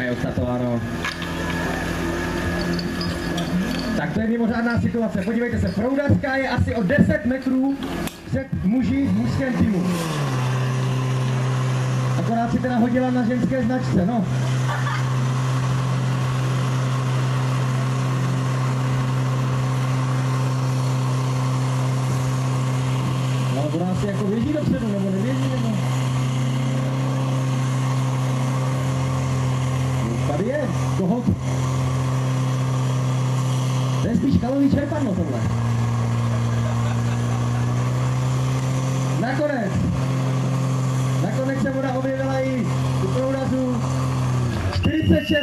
Jaká je. Tak to je mimořádná situace. Podívejte se, proudařka je asi o 10 metrů před muži v mužském týmu. Akorát si teda hodila na ženské značce, no. No, ona asi jako běží dopředu, nebo neběží, nebo... No, Tady je, toho... To je spíš kalový čerpadlo tohle. Nakonec. Nakonec se voda objevila i u proudařů. 46